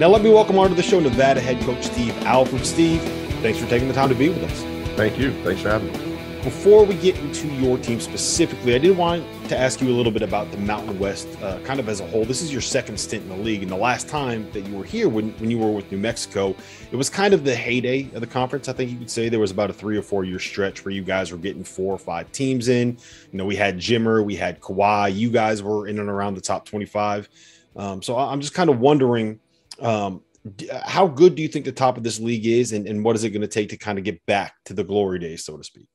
Now, let me welcome onto the show Nevada head coach Steve Alford. Steve, thanks for taking the time to be with us. Thank you. Thanks for having me. Before we get into your team specifically, I did want to ask you a little bit about the Mountain West uh, kind of as a whole. This is your second stint in the league. And the last time that you were here, when, when you were with New Mexico, it was kind of the heyday of the conference. I think you could say there was about a three or four year stretch where you guys were getting four or five teams in. You know, we had Jimmer, we had Kawhi. You guys were in and around the top 25. Um, so I'm just kind of wondering um, how good do you think the top of this league is, and, and what is it going to take to kind of get back to the glory days, so to speak?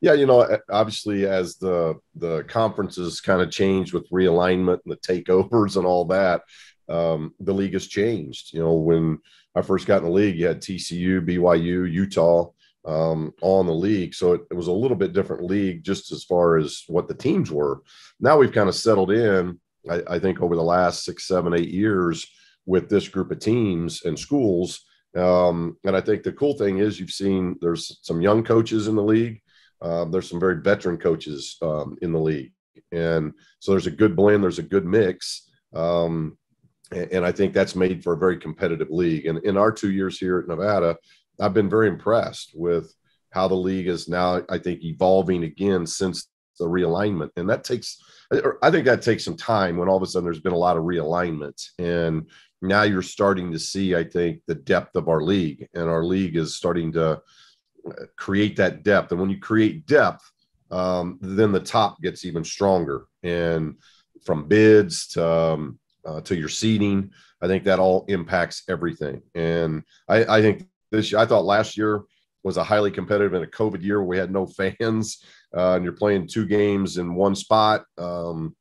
Yeah, you know, obviously as the the conferences kind of changed with realignment and the takeovers and all that, um, the league has changed. You know, when I first got in the league, you had TCU, BYU, Utah um, in the league, so it, it was a little bit different league just as far as what the teams were. Now we've kind of settled in. I, I think over the last six, seven, eight years with this group of teams and schools. Um, and I think the cool thing is you've seen there's some young coaches in the league. Um, there's some very veteran coaches um, in the league, and so there's a good blend. There's a good mix, um, and, and, I think that's made for a very competitive league. And in our two years here at Nevada, I've been very impressed with how the league is now. I think evolving again since the realignment, and that takes. I think that takes some time when all of a sudden there's been a lot of realignment, and now you're starting to see, I think, the depth of our league, and our league is starting to create that depth. And when you create depth, um, then the top gets even stronger. And from bids to um, uh, to your seating, I think that all impacts everything. And I, I think this I thought last year was a highly competitive in a COVID year where we had no fans, uh, and you're playing two games in one spot. Um,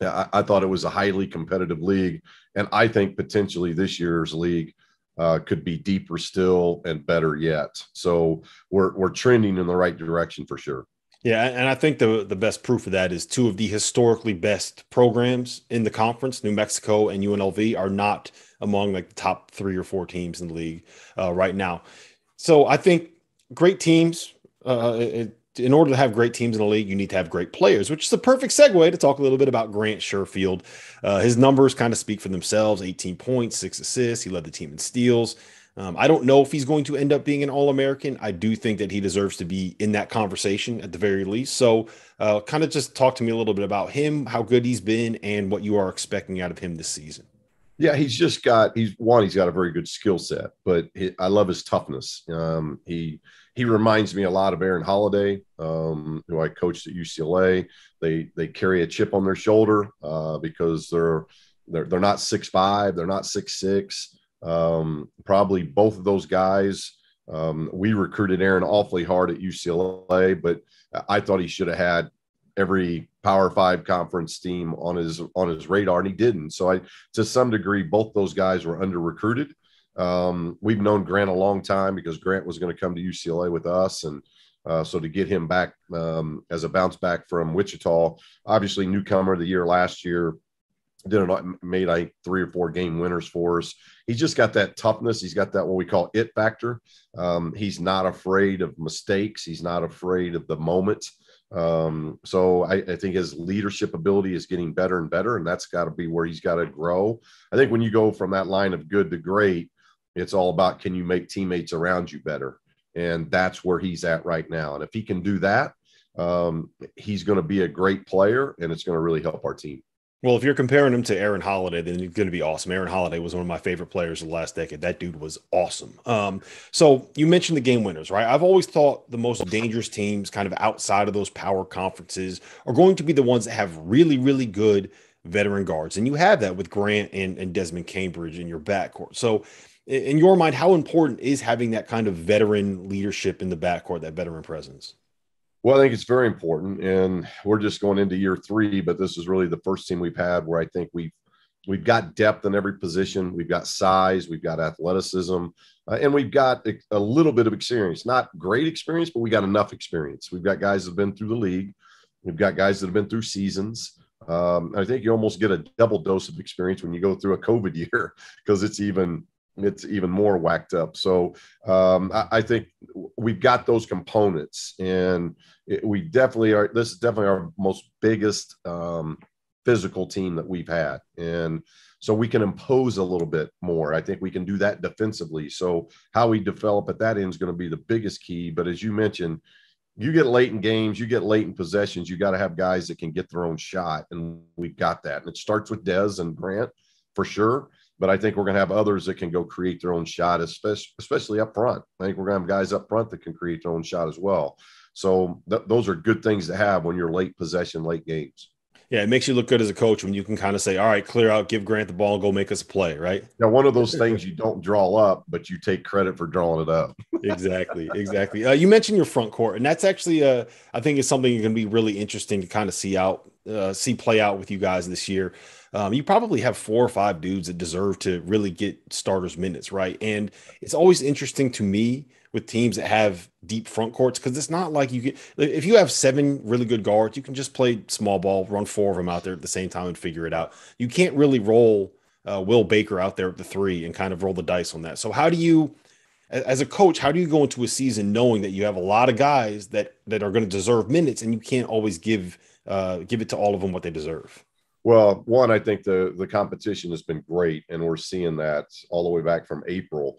I, I, thought it was a highly competitive league, and I think potentially this year's league uh, could be deeper still and better yet. So we're we're trending in the right direction for sure. Yeah, and I think the the best proof of that is two of the historically best programs in the conference, New Mexico and UNLV, are not among like the top three or four teams in the league uh, right now. So I think great teams. Uh, it, in order to have great teams in the league, you need to have great players, which is the perfect segue to talk a little bit about Grant Sherfield. Uh, his numbers kind of speak for themselves 18 points, six assists. He led the team in steals. Um, I don't know if he's going to end up being an All American. I do think that he deserves to be in that conversation at the very least. So, uh, kind of just talk to me a little bit about him, how good he's been, and what you are expecting out of him this season. Yeah, he's just got he's one. He's got a very good skill set, but he, I love his toughness. Um, he he reminds me a lot of Aaron Holiday, um, who I coached at UCLA. They they carry a chip on their shoulder uh, because they're they're they're not six five, they're not six six. Um, probably both of those guys. Um, we recruited Aaron awfully hard at UCLA, but I thought he should have had every Power Five conference team on his on his radar, and he didn't. So I, to some degree, both those guys were under recruited. Um, we've known Grant a long time because Grant was going to come to UCLA with us, and uh, so to get him back um, as a bounce back from Wichita, obviously newcomer of the year last year, did it made I three or four game winners for us. He's just got that toughness. He's got that what we call it factor. Um, he's not afraid of mistakes. He's not afraid of the moment. Um, so I, I, think his leadership ability is getting better and better, and that's got to be where he's got to grow. I think when you go from that line of good to great, it's all about can you make teammates around you better? And that's where he's at right now. And if he can do that, um, he's going to be a great player and it's going to really help our team. Well, if you're comparing him to Aaron Holiday, then he's going to be awesome. Aaron Holiday was one of my favorite players of the last decade. That dude was awesome. Um, so you mentioned the game winners, right? I've always thought the most dangerous teams, kind of outside of those power conferences, are going to be the ones that have really, really good veteran guards. And you have that with Grant and, and Desmond Cambridge in your backcourt. So in your mind, how important is having that kind of veteran leadership in the backcourt, that veteran presence? Well, I think it's very important, and we're just going into year three, but this is really the first team we've had where I think we've we've got depth in every position, we've got size, we've got athleticism, uh, and we've got a, little bit of experience. Not great experience, but we got enough experience. We've got guys that have been through the league, we've got guys that have been through seasons. Um, I think you almost get a double dose of experience when you go through a COVID year because it's even it's even more whacked up. So um, I, I, think we've got those components, and it, we definitely are. This is definitely our most biggest um, physical team that we've had, and so we can impose a little bit more. I think we can do that defensively. So how we develop at that end is going to be the biggest key. But as you mentioned, you get late in games, you get late in possessions, you got to have guys that can get their own shot. And we've got that. And it starts with Dez and Grant for sure. But I think we're going to have others that can go create their own shot, especially, especially up front. I think we're going to have guys up front that can create their own shot as well. So th- those are good things to have when you're late possession, late games. Yeah, it makes you look good as a coach when you can kind of say, all right, clear out, give Grant the ball, and go make us a play, right? Now, one of those things you don't draw up, but you take credit for drawing it up. exactly, exactly. Uh, you mentioned your front court, and that's actually, uh, I think, is something going to be really interesting to kind of see out, uh, see play out with you guys this year. Um, you probably have four or five dudes that deserve to really get starters minutes, right? And it's always interesting to me with teams that have deep front courts because it's not like you get if you have seven really good guards, you can just play small ball, run four of them out there at the same time and figure it out. You can't really roll uh, Will Baker out there at the three and kind of roll the dice on that. So how do you, as a coach, how do you go into a season knowing that you have a lot of guys that that are going to deserve minutes and you can't always give uh, give it to all of them what they deserve? Well, one, I think the the competition has been great, and we're seeing that all the way back from April.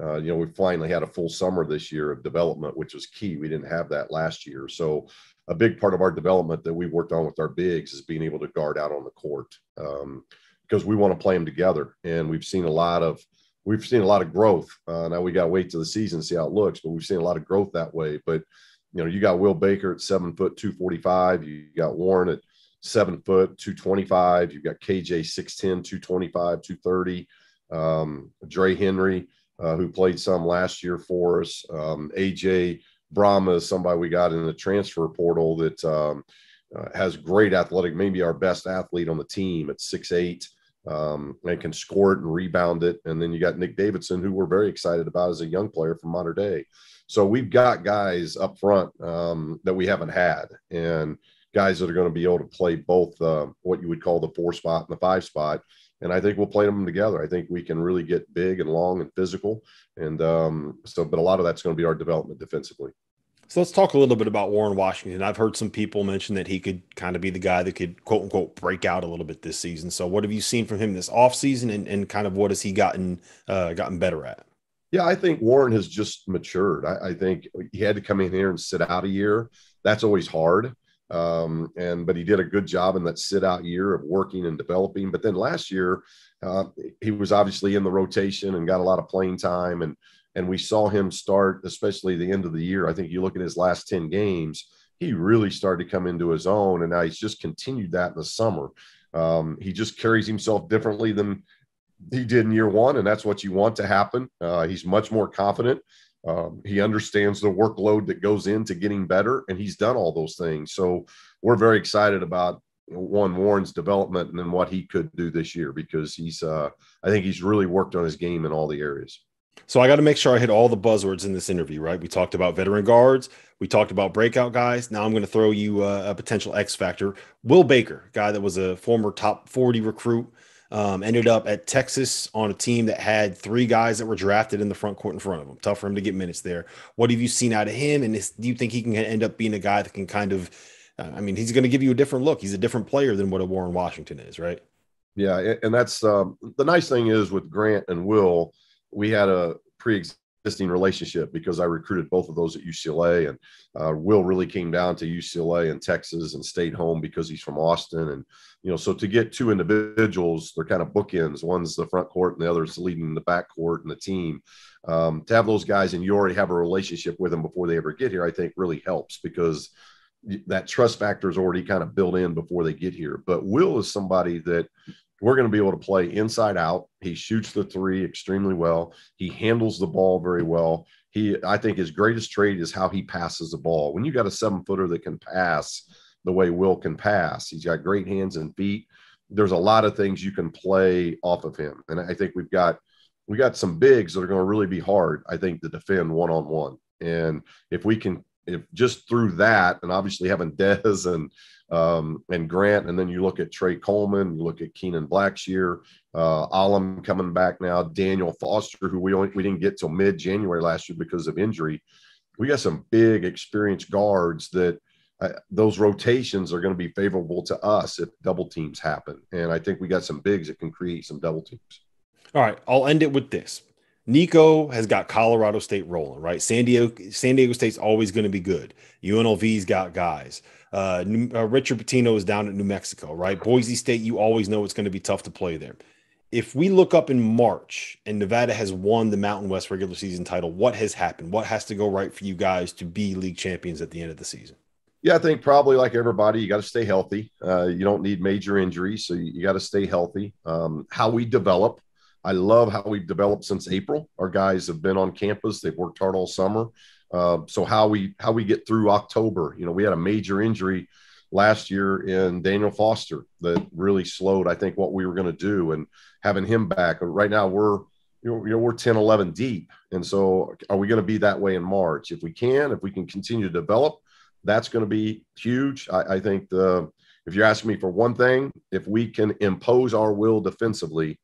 Uh, you know, we finally had a full summer this year of development, which was key. We didn't have that last year. So, a big part of our development that we've worked on with our bigs is being able to guard out on the court um, because we want to play them together. And we've seen a lot of we've seen a lot of growth. Uh, now we got to wait to the season see how it looks, but we've seen a lot of growth that way. But you know, you got Will Baker at seven foot two forty five. You got Warren at seven foot two twenty five. You've got KJ 6'10", 225, 230. Um, Dre Henry uh, who played some last year for us. Um, AJ Bramah is somebody we got in the transfer portal that um, uh, has great athletic, maybe our best athlete on the team at six eight. Um, and can score it and rebound it. And then you got Nick Davidson, who we're very excited about as a young player from Mater Dei. So we've got guys up front um, that we haven't had, and guys that are going to be able to play both uh, what you would call the four spot and the five spot and I think we'll play them together. I think we can really get big and long and physical, and um, so. But a lot of that's going to be our development defensively. So let's talk a little bit about Warren Washington. I've heard some people mention that he could kind of be the guy that could quote unquote break out a little bit this season. So what have you seen from him this offseason and, and kind of what has he gotten uh, gotten better at? Yeah, I think Warren has just matured. I, I think he had to come in here and sit out a year. That's always hard. Um, and but he did a good job in that sit out year of working and developing. But then last year, uh, he was obviously in the rotation and got a lot of playing time, and and we saw him start, especially the end of the year. I think you look at his last ten games, he really started to come into his own, and now he's just continued that in the summer. Um, he just carries himself differently than he did in year one, and that's what you want to happen. Uh, he's much more confident. Um, he understands the workload that goes into getting better, and he's done all those things. So we're very excited about one Warren's development and then what he could do this year because he's, uh, I think he's really worked on his game in all the areas. So I got to make sure I hit all the buzzwords in this interview, right? We talked about veteran guards, we talked about breakout guys. Now I'm going to throw you a, uh, a potential X factor. Will Baker, guy that was a former top 40 recruit, um, ended up at Texas on a team that had three guys that were drafted in the front court in front of him. Tough for him to get minutes there. What have you seen out of him? And is, do you think he can end up being a guy that can kind of, uh, I mean, he's going to give you a different look. He's a different player than what a Warren Washington is, right? Yeah, and that's um, the nice thing is with Grant and Will, we had a pre existing relationship because I recruited both of those at UCLA, and uh, Will really came down to UCLA and Texas and stayed home because he's from Austin, and you know, so to get two individuals, they're kind of bookends. One's the front court, and the other's leading the back court and the team. Um, to have those guys, and you already have a relationship with them before they ever get here, I think really helps because that trust factor is already kind of built in before they get here. But Will is somebody that we're going to be able to play inside out. He shoots the three extremely well. He handles the ball very well. He, I think, his greatest trait is how he passes the ball. When you got a seven footer that can pass the way Will can pass, he's got great hands and feet. There's a lot of things you can play off of him, and I think we've got we got some bigs that are going to really be hard. I think to defend one on one, and if we can, if just through that, and obviously having Dez and um, and Grant. And then you look at Trey Coleman, you look at Kenan Blackshear, uh, Alam coming back now, Daniel Foster, who we only, we didn't get till mid January last year because of injury. We got some big experienced guards that uh, those rotations are going to be favorable to us if double teams happen. And I think we got some bigs that can create some double teams. All right, I'll end it with this. Niko has got Colorado State rolling, right? San Diego, San Diego State's always going to be good. UNLV's got guys. Uh, uh, Richard Pitino is down at New Mexico, right? Boise State, you always know it's going to be tough to play there. If we look up in March and Nevada has won the Mountain West regular season title, what has happened? What has to go right for you guys to be league champions at the end of the season? Yeah, I think probably like everybody, you got to stay healthy. Uh, you don't need major injuries, so you, you got to stay healthy. Um, how we develop, I love how we've developed since April. Our guys have been on campus; they've worked hard all summer. Uh, so how we how we get through October? You know, we had a major injury last year in Daniel Foster that really slowed, I think, what we were going to do. And having him back, right now we're you know, we're 10, 11 deep. And so are we going to be that way in March? If we can, if we can continue to develop, that's going to be huge. I, I think the if you're asking me for one thing, if we can impose our will defensively,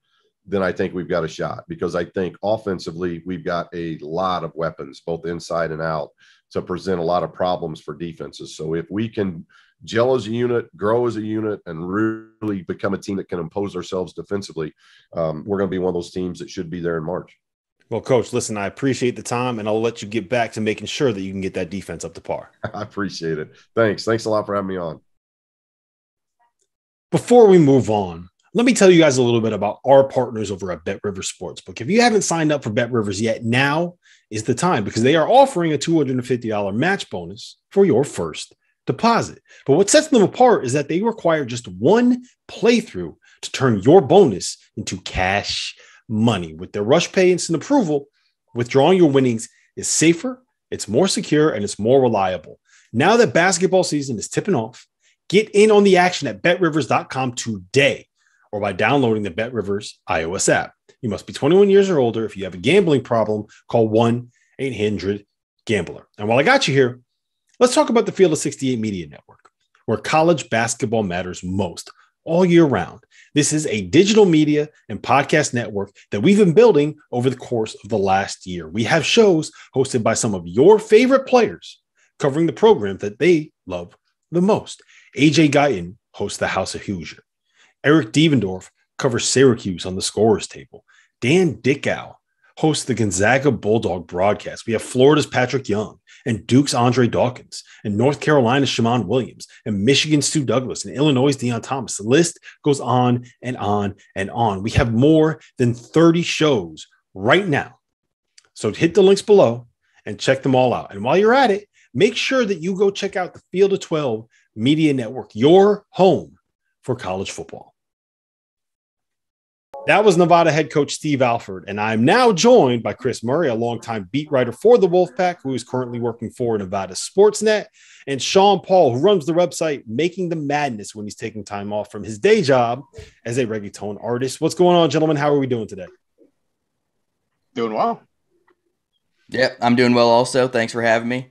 then I think we've got a shot because I think offensively we've got a lot of weapons, both inside and out, to present a lot of problems for defenses. So if we can gel as a unit, grow as a unit, and really become a team that can impose ourselves defensively, um, we're going to be one of those teams that should be there in March. Well, coach, listen, I appreciate the time and I'll let you get back to making sure that you can get that defense up to par. I appreciate it. Thanks. Thanks a lot for having me on. Before we move on, let me tell you guys a little bit about our partners over at Bet Rivers Sportsbook. If you haven't signed up for Bet Rivers yet, now is the time because they are offering a $250 match bonus for your first deposit. But what sets them apart is that they require just one playthrough to turn your bonus into cash money. With their Rush Pay instant approval, withdrawing your winnings is safer, it's more secure, and it's more reliable. Now that basketball season is tipping off, get in on the action at betrivers.com today or by downloading the BetRivers iOS app. You must be 21 years or older. If you have a gambling problem, call 1 800 Gambler. And while I got you here, let's talk about the Field of 68 Media Network, where college basketball matters most all year round. This is a digital media and podcast network that we've been building over the course of the last year. We have shows hosted by some of your favorite players covering the program that they love the most. AJ Guyton hosts the House of Hoosier. Eric Devendorf covers Syracuse on the scorers table. Dan Dickau hosts the Gonzaga Bulldog broadcast. We have Florida's Patrick Young and Duke's Andre Dawkins and North Carolina's Shammond Williams and Michigan's Stu Douglas and Illinois' Deon Thomas. The list goes on and on and on. We have more than 30 shows right now. So hit the links below and check them all out. And while you're at it, make sure that you go check out the Field of 12 Media Network, your home for college football. That was Nevada head coach Steve Alford, and I'm now joined by Chris Murray, a longtime beat writer for the Wolfpack, who is currently working for Nevada Sportsnet, and Sean Paul, who runs the website Making the Madness when he's taking time off from his day job as a reggaeton artist. What's going on, gentlemen? How are we doing today? Doing well. Yep, I'm doing well also. Thanks for having me.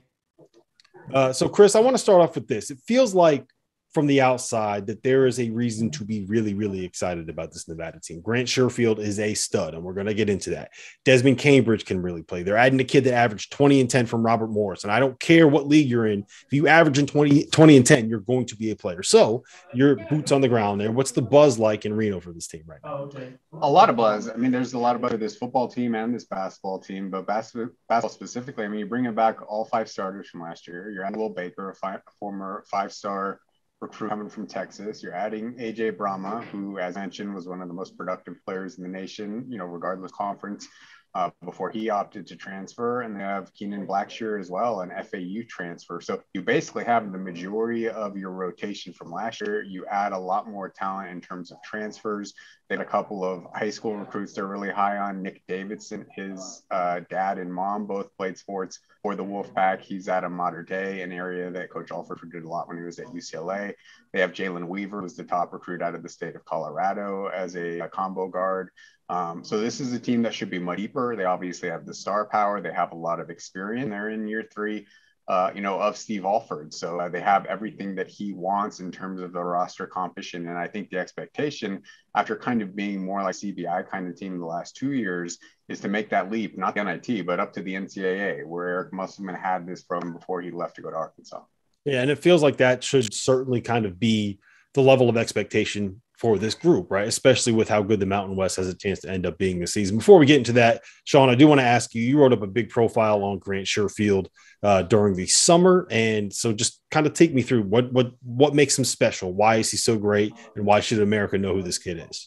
Uh, so, Chris, I want to start off with this. It feels like from the outside that there is a reason mm-hmm. to be really, really excited about this Nevada team. Grant Sherfield is a stud, and we're going to get into that. Desmond Cambridge can really play. They're adding a kid that averaged 20 and 10 from Robert Morris. And I don't care what league you're in. If you average in 20, 20 and 10, you're going to be a player. So your boots on the ground there. What's the buzz like in Reno for this team right now? Oh, a lot of buzz. I mean, there's a lot of buzz for this football team and this basketball team, but basketball, basketball specifically, I mean, you're bringing back all five starters from last year. You're adding Will Baker, a, five, a former five star recruit coming from Texas. You're adding AJ Bramah, who, as mentioned, was one of the most productive players in the nation, you know, regardless conference uh, before he opted to transfer. And they have Kenan Blackshear as well, an FAU transfer. So you basically have the majority of your rotation from last year. You add a lot more talent in terms of transfers. They had a couple of high school recruits they're really high on. Nick Davidson, his uh, dad and mom both played sports for the Wolfpack. He's out of Mater Dei, an area that Coach Alford did a lot when he was at UCLA. They have Jalen Weaver, who's the top recruit out of the state of Colorado as a, a combo guard. Um, so this is a team that should be much deeper. They obviously have the star power. They have a lot of experience. They're in year three, uh, you know, of Steve Alford. So uh, they have everything that he wants in terms of the roster composition. And I think the expectation after kind of being more like CBI kind of team the last two years is to make that leap, not the NIT, but up to the NCAA, where Eric Musselman had this from before he left to go to Arkansas. Yeah, and it feels like that should certainly kind of be the level of expectation for this group, right? Especially with how good the Mountain West has a chance to end up being this season. Before we get into that, Sean, I do want to ask you. You wrote up a big profile on Grant Sherfield uh, during the summer, and so just kind of take me through what what what makes him special. Why is he so great, and why should America know who this kid is?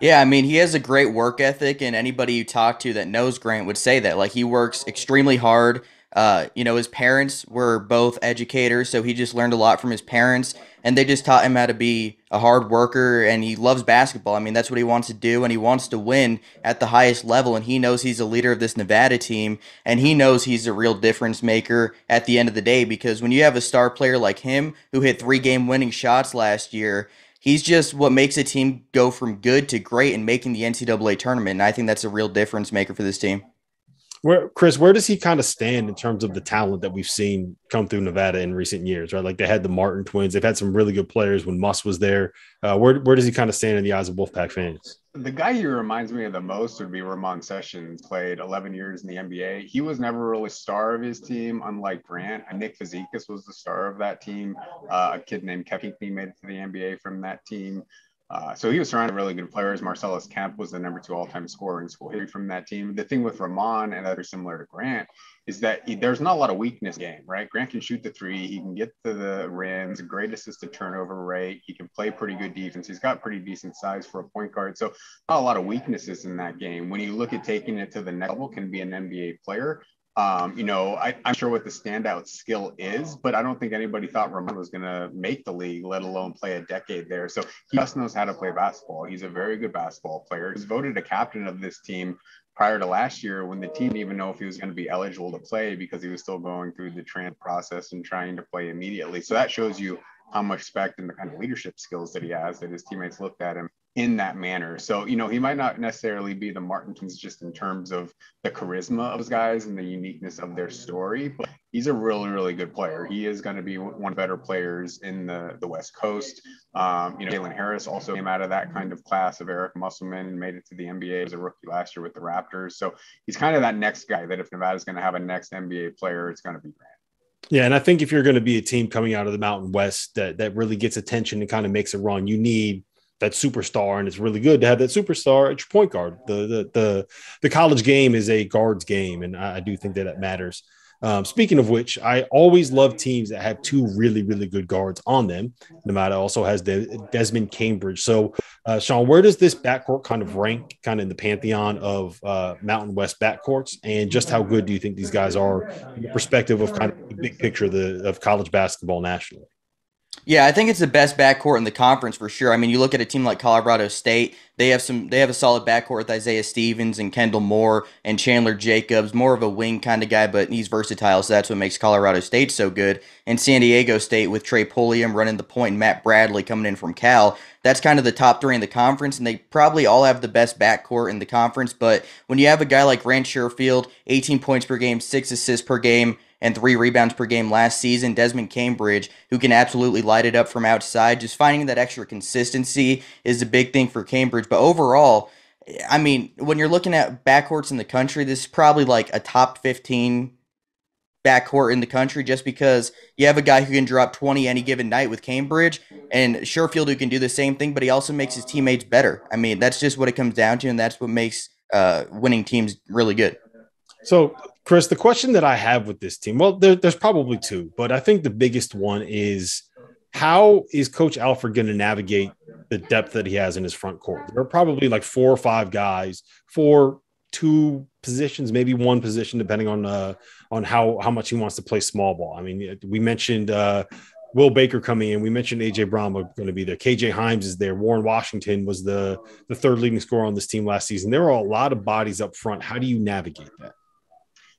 Yeah, I mean, he has a great work ethic, and anybody you talk to that knows Grant would say that. Like, he works extremely hard. Uh, you know, his parents were both educators, so he just learned a lot from his parents, and they just taught him how to be a hard worker. And he loves basketball. I mean, that's what he wants to do, and he wants to win at the highest level. And he knows he's a leader of this Nevada team, and he knows he's a real difference maker at the end of the day. Because when you have a star player like him who hit three game winning shots last year, he's just what makes a team go from good to great and making the NCAA tournament. And I think that's a real difference maker for this team. Where Chris, where does he kind of stand in terms of the talent that we've seen come through Nevada in recent years? Right, like they had the Martin twins. They've had some really good players when Muss was there. Uh, where where does he kind of stand in the eyes of Wolfpack fans? The guy he reminds me of the most would be Ramon Sessions. Played 11 years in the NBA. He was never really star of his team, unlike Grant. Nick Fazekas was the star of that team. Uh, a kid named Kevin made it to the NBA from that team. Uh, so he was surrounded by really good players. Marcellus Kemp was the number two all-time scorer in school history from that team. The thing with Ramon and others similar to Grant is that he, there's not a lot of weakness game, right? Grant can shoot the three, he can get to the rims, great assist to turnover rate, he can play pretty good defense. He's got pretty decent size for a point guard. So not a lot of weaknesses in that game. When you look at taking it to the next level, can be an NBA player. Um, you know, I, am sure what the standout skill is, but I don't think anybody thought Ramon was going to make the league, let alone play a decade there. So he just knows how to play basketball. He's a very good basketball player. He's voted a captain of this team prior to last year when the team didn't even know if he was going to be eligible to play because he was still going through the trans process and trying to play immediately. So that shows you how much respect and the kind of leadership skills that he has that his teammates looked at him in that manner. So, you know, he might not necessarily be the Martins just in terms of the charisma of those guys and the uniqueness of their story, but he's a really, really good player. He is going to be one of the better players in the, the West Coast. Um, you know, Jalen Harris also came out of that kind of class of Eric Musselman and made it to the NBA as a rookie last year with the Raptors. So he's kind of that next guy that if Nevada's going to have a next NBA player, it's going to be Grant. Yeah, and I think if you're going to be a team coming out of the Mountain West that that really gets attention and kind of makes a run, you need that superstar, and it's really good to have that superstar at your point guard. The the the, the college game is a guards game, and I, I do think that that matters. Um, speaking of which, I always love teams that have two really, really good guards on them. Nevada also has De- Desmond Cambridge. So, uh, Sean, where does this backcourt kind of rank, kind of in the pantheon of uh, Mountain West backcourts, and just how good do you think these guys are in the perspective of kind of big picture of, the, of college basketball nationally? Yeah, I think it's the best backcourt in the conference for sure. I mean, you look at a team like Colorado State; they have some, they have a solid backcourt with Isaiah Stevens and Kendle Moore and Chandler Jacobs, more of a wing kind of guy, but he's versatile, so that's what makes Colorado State so good. And San Diego State with Trey Pulliam running the point, and Matt Bradley coming in from Cal. That's kind of the top three in the conference, and they probably all have the best backcourt in the conference. But when you have a guy like Grant Sherfield, 18 points per game, six assists per game and three rebounds per game last season. Desmond Cambridge, who can absolutely light it up from outside. Just finding that extra consistency is a big thing for Cambridge. But overall, I mean, when you're looking at backcourts in the country, this is probably like a top 15 backcourt in the country just because you have a guy who can drop 20 any given night with Cambridge and Sherfield who can do the same thing, but he also makes his teammates better. I mean, that's just what it comes down to, and that's what makes uh, winning teams really good. So Chris, the question that I have with this team, well, there, there's probably two, but I think the biggest one is how is Coach Alford going to navigate the depth that he has in his front court? There are probably like four or five guys for two positions, maybe one position, depending on uh, on how how much he wants to play small ball. I mean, we mentioned uh, Will Baker coming in. We mentioned AJ Brown going to be there. KJ Hymes is there. Warren Washington was the the third leading scorer on this team last season. There are a lot of bodies up front. How do you navigate that?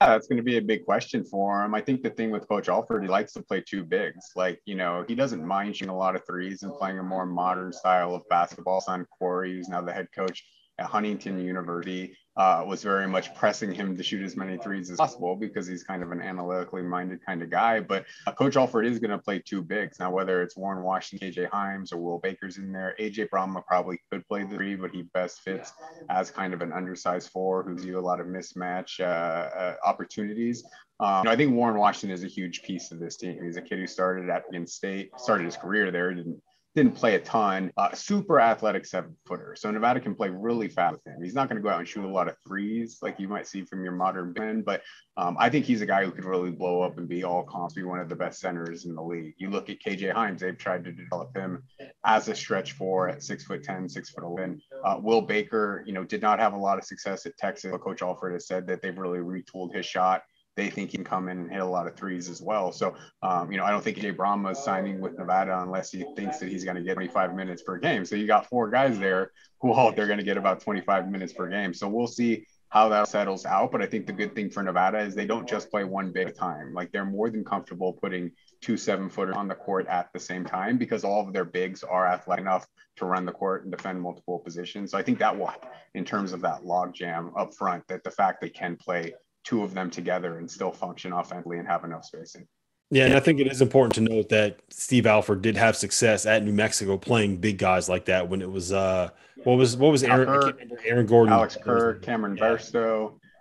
Yeah, that's going to be a big question for him. I think the thing with Coach Alford, he likes to play two bigs. Like, you know, he doesn't mind shooting a lot of threes and playing a more modern style of basketball. Son Corey, who's now the head coach, at Huntington University uh, was very much pressing him to shoot as many threes as possible because he's kind of an analytically minded kind of guy. But uh, Coach Alford is going to play two bigs. Now, whether it's Warren Washington, AJ Hymes, or Will Baker's in there, AJ Bramah probably could play the three, but he best fits as kind of an undersized four who gives you a lot of mismatch uh, uh, opportunities. Um, you know, I think Warren Washington is a huge piece of this team. He's a kid who started at Penn State, started his career there, didn't didn't play a ton. Uh, super athletic seven footer. So Nevada can play really fast with him. He's not going to go out and shoot a lot of threes like you might see from your modern band, but um, I think he's a guy who could really blow up and be all comps, be one of the best centers in the league. You look at KJ Hymes, they've tried to develop him as a stretch four at six foot 10, six foot 11. Uh, Will Baker, you know, did not have a lot of success at Texas. Coach Alford has said that they've really retooled his shot they think he can come in and hit a lot of threes as well. So, um, you know, I don't think Jay Bramah is signing with Nevada unless he thinks that he's going to get 25 minutes per game. So you got four guys there who all they're going to get about 25 minutes per game. So we'll see how that settles out. But I think the good thing for Nevada is they don't just play one big time. Like they're more than comfortable putting two seven footers on the court at the same time because all of their bigs are athletic enough to run the court and defend multiple positions. So I think that will, in terms of that log jam up front, that the fact they can play two of them together and still function offensively and have enough spacing. Yeah, and I think it is important to note that Steve Alford did have success at New Mexico playing big guys like that when it was uh what was what was Aaron Aaron Gordon, Alex Kirk, Cameron yeah.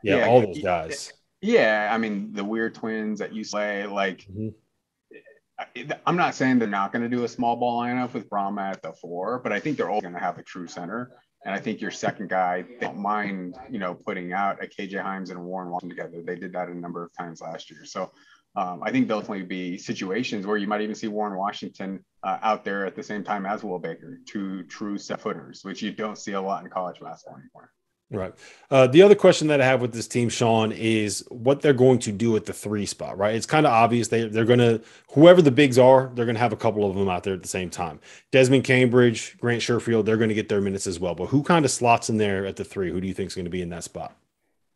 Yeah, yeah, all those guys. Yeah, I mean the weird twins at UCLA, like mm-hmm. I'm not saying they're not going to do a small ball lineup with Bramah at the four, but I think they're all going to have a true center. And I think your second guy, they don't mind, you know, putting out a KJ Hymes and Warren Washington together. They did that a number of times last year. So um, I think there'll definitely be situations where you might even see Warren Washington uh, out there at the same time as Will Baker, two true set footers, which you don't see a lot in college basketball anymore. Right. Uh, the other question that I have with this team, Sean, is what they're going to do at the three spot, right? It's kind of obvious they, they're going to, whoever the bigs are, they're going to have a couple of them out there at the same time. Desmond Cambridge, Grant Sherfield, they're going to get their minutes as well. But who kind of slots in there at the three? Who do you think is going to be in that spot?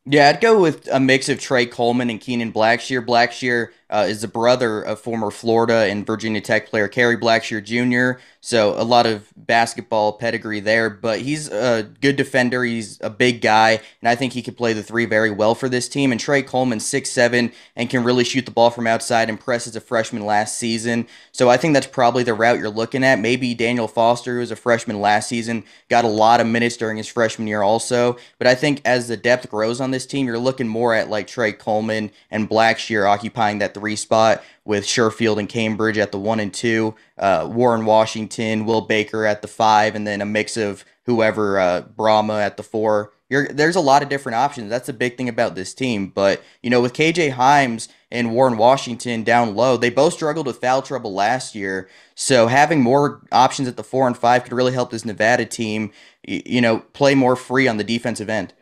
Yeah, I'd go with a mix of Trey Coleman and Kenan Blackshear. Blackshear uh, is the brother of former Florida and Virginia Tech player Kerry Blackshear Jr. So a lot of basketball pedigree there, but he's a good defender. He's a big guy, and I think he could play the three very well for this team. And Trey Coleman, six seven, and can really shoot the ball from outside. Impressed as a freshman last season. So I think that's probably the route you're looking at. Maybe Daniel Foster, who was a freshman last season, got a lot of minutes during his freshman year also. But I think as the depth grows on this team, you're looking more at like Trey Coleman and Blackshear occupying that three spot with Sherfield and Cambridge at the one and two, uh, Warren Washington, Will Baker at the five, and then a mix of whoever uh, Bramah at the four. You're, there's a lot of different options. That's the big thing about this team. But you know, with KJ Hymes and Warren Washington down low, they both struggled with foul trouble last year. So having more options at the four and five could really help this Nevada team, you know, play more free on the defensive end.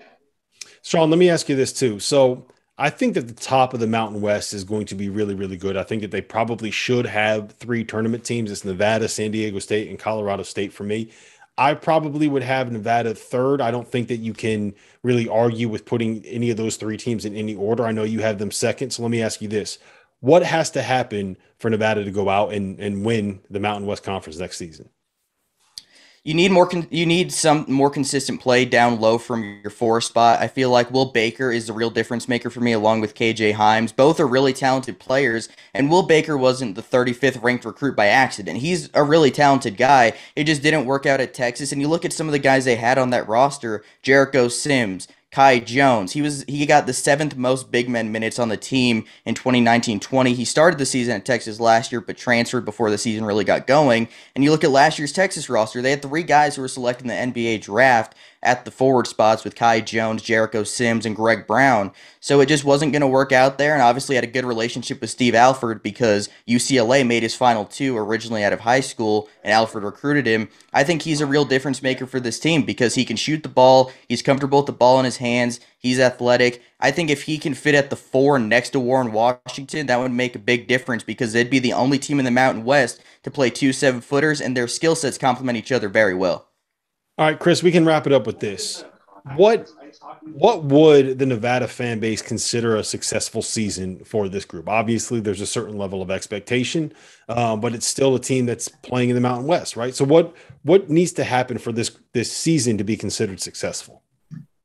Sean, let me ask you this too. So I think that the top of the Mountain West is going to be really, really good. I think that they probably should have three tournament teams. It's Nevada, San Diego State, and Colorado State for me. I probably would have Nevada third. I don't think that you can really argue with putting any of those three teams in any order. I know you have them second. So let me ask you this. What has to happen for Nevada to go out and, and win the Mountain West Conference next season? You need more con- you need some more consistent play down low from your four spot. I feel like Will Baker is the real difference maker for me along with KJ Hymes. Both are really talented players and Will Baker wasn't the 35th ranked recruit by accident. He's a really talented guy. It just didn't work out at Texas and you look at some of the guys they had on that roster, Jericho Sims, Kai Jones. He was he got the seventh most big men minutes on the team in 2019-20. He started the season at Texas last year, but transferred before the season really got going. And you look at last year's Texas roster; they had three guys who were selected in the NBA draft at the forward spots with Kai Jones, Jericho Sims, and Greg Brown. So it just wasn't going to work out there. And obviously had a good relationship with Steve Alford because UCLA made his final two originally out of high school, and Alford recruited him. I think he's a real difference maker for this team because he can shoot the ball. He's comfortable with the ball in his hands. He's athletic. I think if he can fit at the four next to Warren Washington, that would make a big difference because they'd be the only team in the Mountain West to play two seven footers, and their skill sets complement each other very well. All right, Chris, we can wrap it up with this. what what would the Nevada fan base consider a successful season for this group? Obviously, there's a certain level of expectation, uh, but it's still a team that's playing in the Mountain West, right? So what what needs to happen for this this season to be considered successful?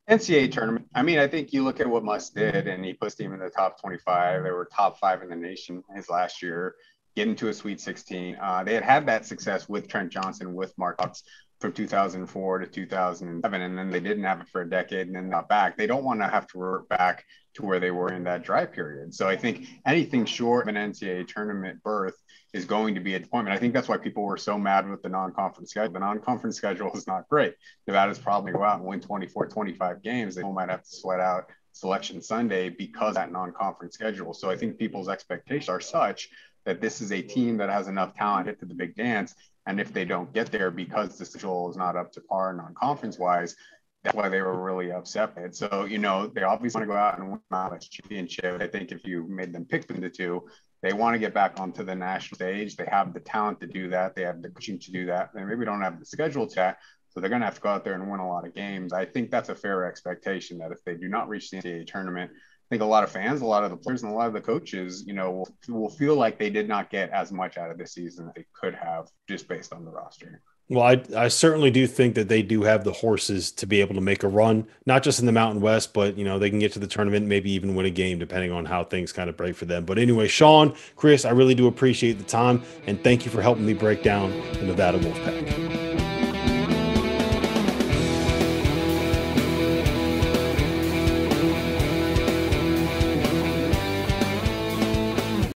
NCAA tournament. I mean, I think you look at what Muss did, and he puts team in the top 25. They were top five in the nation his last year, getting to a Sweet 16. Uh, they had had that success with Trent Johnson, with Mark Fox from 2004 to 2007, and then they didn't have it for a decade and then not back. They don't want to have to revert back to where they were in that dry period. So I think anything short of an NCAA tournament berth is going to be a disappointment. I think that's why people were so mad with the non-conference schedule. The non-conference schedule is not great. Nevada's probably go out and win 24, 25 games. They might have to sweat out selection Sunday because that non-conference schedule. So I think people's expectations are such that this is a team that has enough talent to the big dance. And if they don't get there because the schedule is not up to par non-conference wise, that's why they were really upset. So, you know, they obviously want to go out and win a championship. I think if you made them pick between the two, they want to get back onto the national stage. They have the talent to do that. They have the coaching to do that. They maybe don't have the schedule to so they're going to have to go out there and win a lot of games. I think that's a fair expectation that if they do not reach the NCAA tournament, think a lot of fans, a lot of the players, and a lot of the coaches, you know, will, will feel like they did not get as much out of this season as they could have just based on the roster. Well, I, I certainly do think that they do have the horses to be able to make a run, not just in the Mountain West, but you know they can get to the tournament, maybe even win a game, depending on how things kind of break for them. But anyway, Sean, Chris, I really do appreciate the time, and thank you for helping me break down the Nevada Wolfpack.